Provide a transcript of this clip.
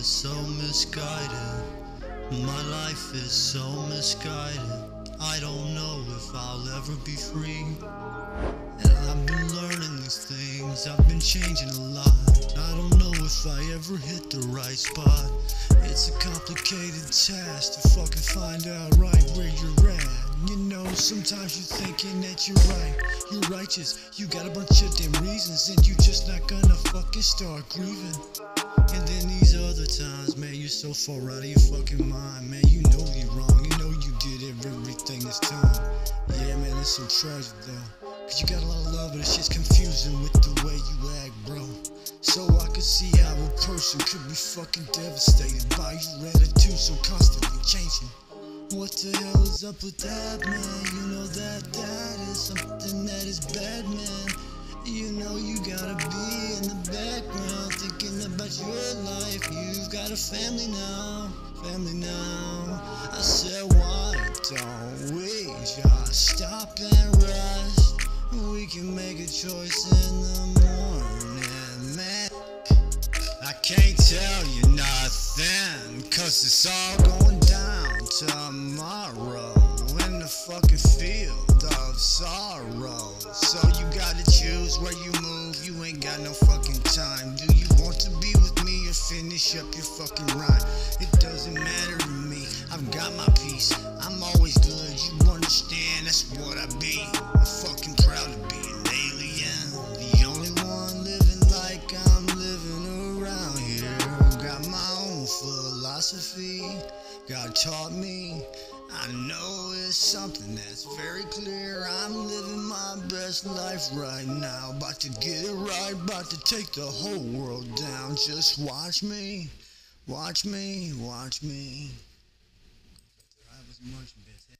is so misguided. My life is so misguided. I don't know if I'll ever be free. And I've been learning these things, I've been changing a lot. I don't know if I ever hit the right spot. It's a complicated task to fucking find out right where you're at. You know, sometimes you're thinking that you're right, you're righteous. You got a bunch of damn reasons, and you're just not gonna fucking start grieving. And then these other times, man, you're so far out of your fucking mind, man. You know you're wrong, you know you did everything this time. Yeah, man, it's so tragic though. Cause you got a lot of love, but it's just confusing with the way you act, bro. So I could see how a person could be fucking devastated by your attitude so constantly changing. What the hell is up with that, man? You know that that is something that is bad, man. You know you gotta got a family now, family now. I said, why don't we just stop and rest? We can make a choice in the morning, man. I can't tell you nothing, cause it's all going down tomorrow in the fucking field of sorrow. Finish up your fucking rhyme? It doesn't matter to me, I've got my peace. I'm always good, you understand, that's what I be. I'm fucking proud to be an alien. The only one living like I'm living around here. Got my own philosophy. God taught me. I know it's something that's very clear. I'm living my best life right now. About to get it right, about to take the whole world down. Just watch me, watch me, watch me. I was munching bits.